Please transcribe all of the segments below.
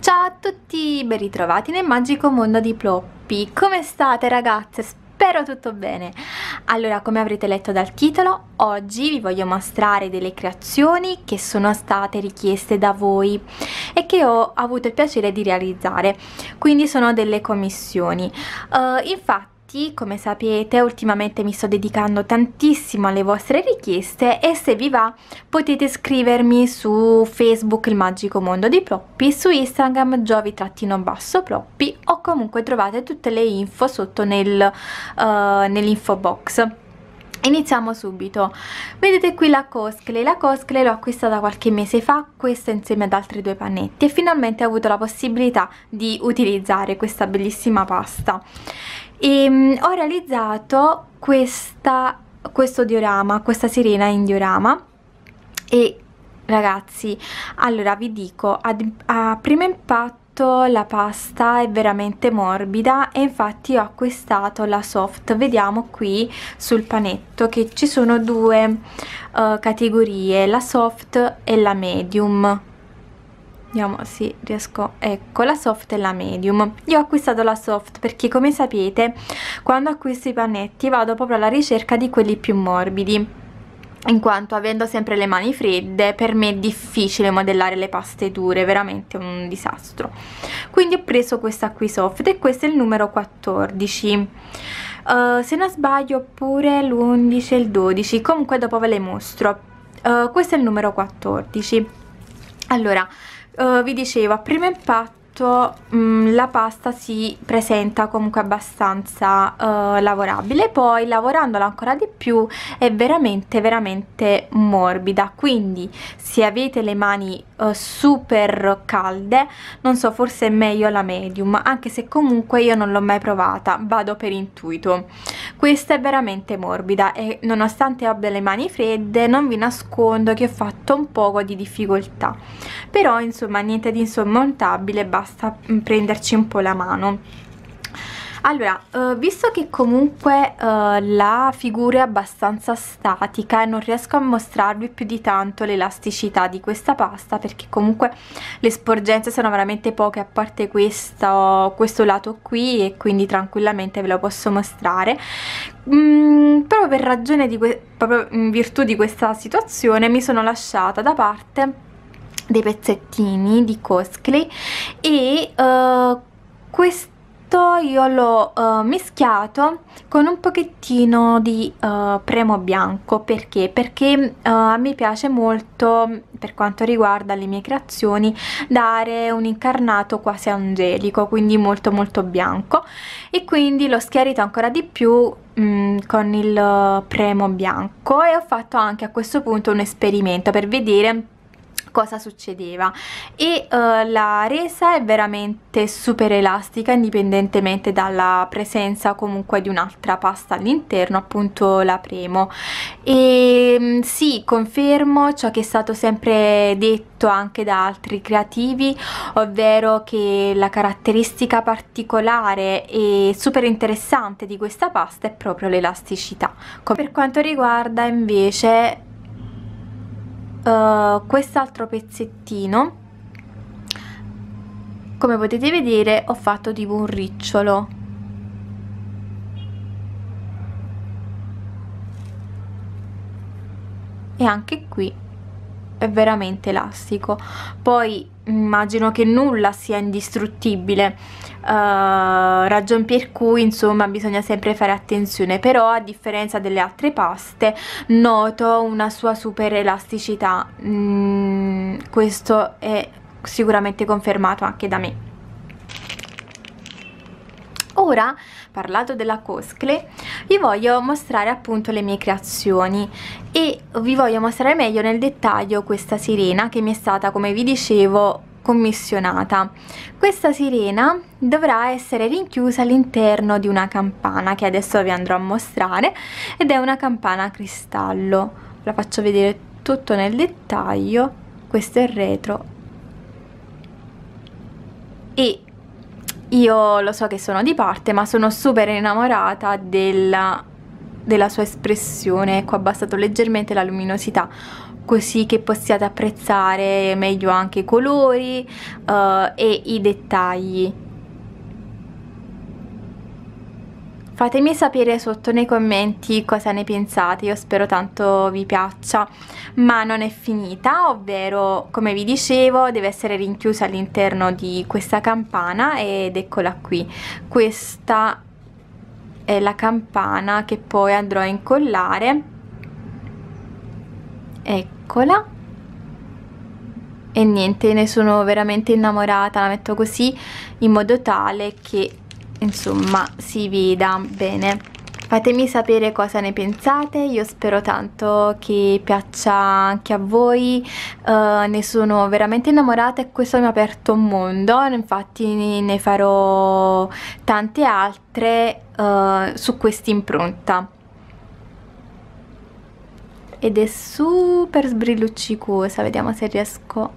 Ciao a tutti, ben ritrovati nel magico mondo di Ploppy. Come state ragazze? Spero tutto bene. Allora, come avrete letto dal titolo, oggi vi voglio mostrare delle creazioni che sono state richieste da voi e che ho avuto il piacere di realizzare. Quindi sono delle commissioni. Uh, infatti infatti come sapete ultimamente mi sto dedicando tantissimo alle vostre richieste e se vi va potete scrivermi su Facebook il magico mondo di Ploppy, su Instagram giovi-basso-ploppy o comunque trovate tutte le info sotto nel, uh, nell'info box. Iniziamo subito, vedete qui la Cosclay, la Cosclay l'ho acquistata qualche mese fa, questa insieme ad altri due pannetti e finalmente ho avuto la possibilità di utilizzare questa bellissima pasta e um, ho realizzato questa, questo diorama, questa sirena in diorama. E ragazzi allora vi dico a, a primo impatto la pasta è veramente morbida e infatti ho acquistato la soft. Vediamo qui sul panetto che ci sono due uh, categorie la soft e la medium Vediamo se riesco, ecco la soft e la medium. Io ho acquistato la soft perché come sapete quando acquisto i pannetti vado proprio alla ricerca di quelli più morbidi in quanto avendo sempre le mani fredde per me è difficile modellare le paste dure, veramente un disastro. Quindi ho preso questa qui soft e questo è il numero 14 uh, se non sbaglio oppure l'11 e il 12 comunque dopo ve le mostro. Uh, questo è il numero 14 allora uh, vi dicevo a primo impatto mh, mm, la pasta si presenta comunque abbastanza uh, lavorabile. Poi lavorandola ancora di più è veramente veramente morbida. Quindi se avete le mani uh, super calde. Non so forse è meglio la medium anche se comunque io non l'ho mai provata. Vado per intuito. Questa è veramente morbida e nonostante abbia le mani fredde non vi nascondo che ho fatto un poco di difficoltà. Però insomma niente di insormontabile basta prenderci un po' la mano allora, uh, visto che comunque uh, la figura è abbastanza statica e non riesco a mostrarvi più di tanto l'elasticità di questa pasta perché comunque le sporgenze sono veramente poche a parte questo, questo lato qui e quindi tranquillamente ve lo posso mostrare. Mm, proprio per ragione di proprio in virtù di questa situazione mi sono lasciata da parte dei pezzettini di Cosclay e uh, questo io l'ho uh, mischiato con un pochettino di uh, premo bianco. Perché? perché uh, me piace molto per quanto riguarda le mie creazioni dare un incarnato quasi angelico quindi molto molto bianco. E quindi l'ho schiarito ancora di più mm, con il premo bianco. E ho fatto anche a questo punto un esperimento per vedere cosa succedeva. E uh, la resa è veramente super elastica indipendentemente dalla presenza comunque di un'altra pasta all'interno appunto la premo. E um, sì confermo ciò che è stato sempre detto anche da altri creativi ovvero che la caratteristica particolare e super interessante di questa pasta è proprio l'elasticità. Per quanto riguarda invece uh, quest'altro pezzettino come potete vedere ho fatto tipo un ricciolo. E anche qui è veramente elastico. Poi immagino che nulla sia indistruttibile. Uh, ragion per cui insomma bisogna sempre fare attenzione. Però a differenza delle altre paste noto una sua super elasticità. Mm, questo è sicuramente confermato anche da me ora parlato della Coscle vi voglio mostrare appunto le mie creazioni e vi voglio mostrare meglio nel dettaglio questa sirena che mi è stata come vi dicevo commissionata. Questa sirena dovrà essere rinchiusa all'interno di una campana che adesso vi andrò a mostrare ed è una campana a cristallo. La faccio vedere tutto nel dettaglio. Questo è il retro. E io lo so che sono di parte ma sono super innamorata della, della sua espressione. Ecco ho abbassato leggermente la luminosità così che possiate apprezzare meglio anche i colori uh, e i dettagli fatemi sapere sotto nei commenti cosa ne pensate io spero tanto vi piaccia. Ma non è finita ovvero come vi dicevo deve essere rinchiusa all'interno di questa campana ed eccola qui. Questa è la campana che poi andrò a incollare. Eccola. E niente ne sono veramente innamorata la metto così in modo tale che insomma si veda bene. Fatemi sapere cosa ne pensate. Io spero tanto che piaccia anche a voi. Uh, ne sono veramente innamorata e questo mi ha aperto un mondo. Infatti ne farò tante altre uh, su quest'impronta. Ed è super sbrilluccicosa. Vediamo se riesco.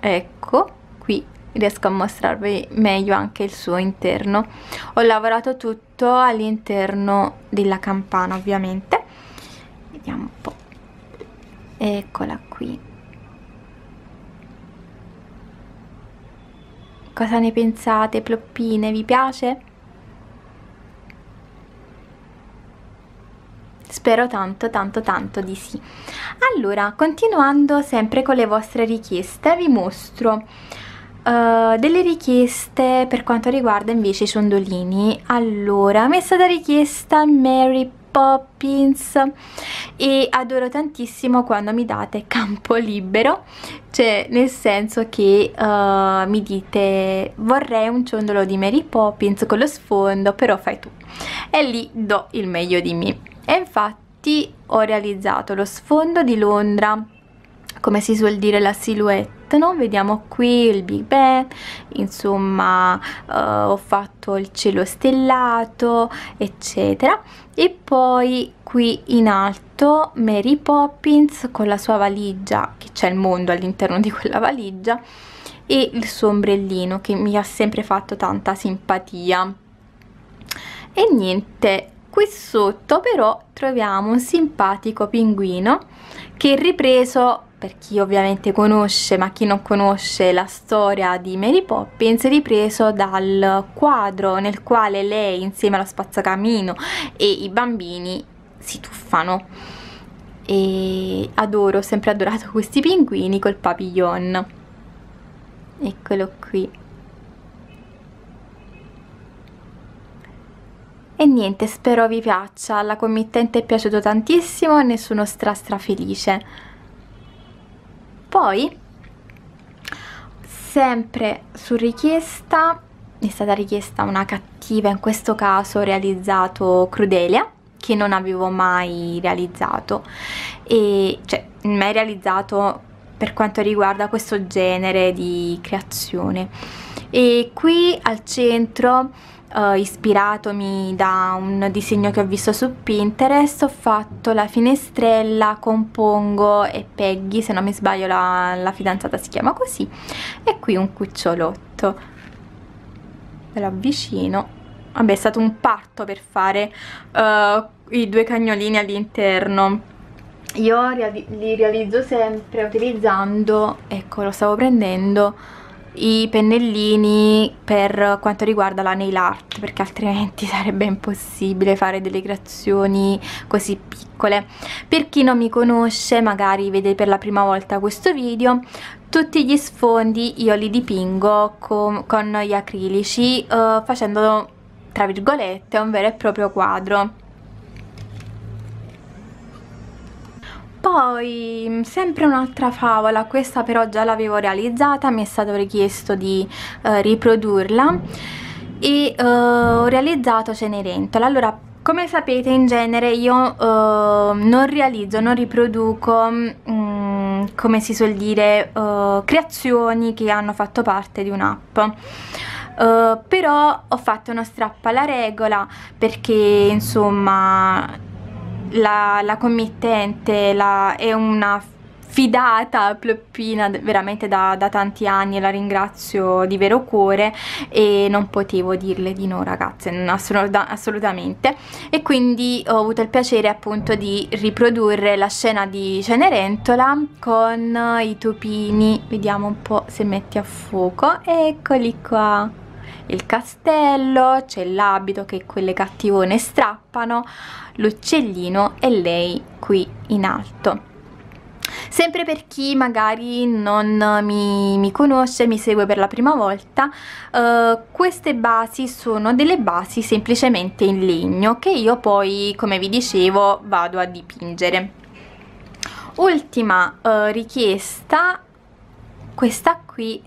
Ecco qui riesco a mostrarvi meglio anche il suo interno. Ho lavorato tutto all'interno della campana ovviamente. Vediamo un po' eccola qui. Cosa ne pensate ploppine? Vi piace? Spero tanto tanto tanto di sì. Allora, continuando sempre con le vostre richieste, vi mostro Uh, delle richieste per quanto riguarda invece i ciondolini allora mi è stata richiesta Mary Poppins. E adoro tantissimo quando mi date campo libero. Cioè nel senso che uh, mi dite vorrei un ciondolo di Mary Poppins con lo sfondo però fai tu e lì do il meglio di me. E infatti ho realizzato lo sfondo di Londra. Come si suol dire la silhouette no? vediamo qui il Big Ben insomma uh, ho fatto il cielo stellato eccetera e poi qui in alto Mary Poppins con la sua valigia che c'è il mondo all'interno di quella valigia e il suo ombrellino che mi ha sempre fatto tanta simpatia e niente qui sotto però troviamo un simpatico pinguino che ripreso per chi ovviamente conosce ma chi non conosce la storia di Mary Poppins ripreso dal quadro nel quale lei insieme allo spazzacamino e i bambini si tuffano. E adoro, ho sempre adorato questi pinguini col papillon. Eccolo qui. E niente spero vi piaccia. Alla committente è piaciuto tantissimo e ne sono stra stra felice poi sempre su richiesta mi è stata richiesta una cattiva in questo caso ho realizzato Crudelia che non avevo mai realizzato. E cioè mai realizzato per quanto riguarda questo genere di creazione. E qui al centro uh, ispiratomi da un disegno che ho visto su Pinterest ho fatto la finestrella con Pongo e Peggy se non mi sbaglio la, la fidanzata si chiama così e qui un cucciolotto. Ve lo avvicino. Vabbè è stato un parto per fare uh, i due cagnolini all'interno. Io li realizzo sempre utilizzando ecco lo stavo prendendo i pennellini per quanto riguarda la nail art perché altrimenti sarebbe impossibile fare delle creazioni così piccole. Per chi non mi conosce magari vede per la prima volta questo video tutti gli sfondi io li dipingo con, con gli acrilici uh, facendo tra virgolette un vero e proprio quadro poi mm, sempre un'altra favola questa però già l'avevo realizzata mi è stato richiesto di uh, riprodurla e uh, ho realizzato Cenerentola. Allora come sapete in genere io uh, non realizzo, non riproduco um, come si suol dire creazioni che hanno fatto parte di un'app. Uh, però ho fatto uno strappo alla regola perché insomma la, la committente la, è una fidata ploppina veramente da, da, tanti anni e la ringrazio di vero cuore e non potevo dirle di no ragazze assolut assolutamente. E quindi ho avuto il piacere appunto di riprodurre la scena di Cenerentola con i topini vediamo un po' se metti a fuoco. Eccoli qua il castello, c'è l'abito che quelle cattivone strappano, l'uccellino e lei qui in alto. Sempre per chi magari non mi, mi conosce, mi segue per la prima volta, uh, queste basi sono delle basi semplicemente in legno che io poi, come vi dicevo, vado a dipingere. Ultima uh, richiesta, questa qui,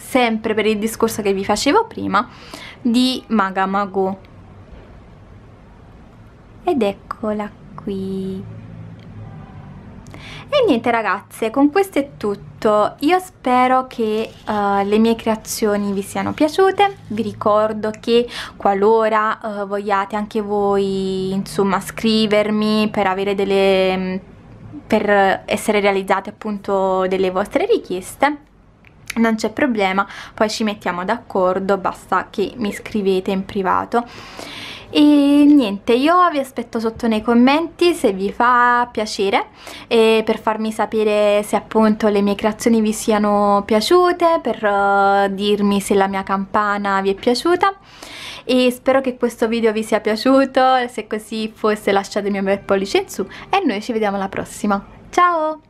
sempre per il discorso che vi facevo prima, di Magamago. Ed eccola qui. E niente ragazze con questo è tutto. Io spero che uh, le mie creazioni vi siano piaciute. Vi ricordo che qualora uh, vogliate anche voi insomma scrivermi per avere delle per essere realizzate appunto delle vostre richieste non c'è problema poi ci mettiamo d'accordo basta che mi scrivete in privato. E niente io vi aspetto sotto nei commenti se vi fa piacere e per farmi sapere se appunto le mie creazioni vi siano piaciute per uh, dirmi se la mia campana vi è piaciuta. E spero che questo video vi sia piaciuto se così fosse lasciatemi un bel pollice in su e noi ci vediamo alla prossima. Ciao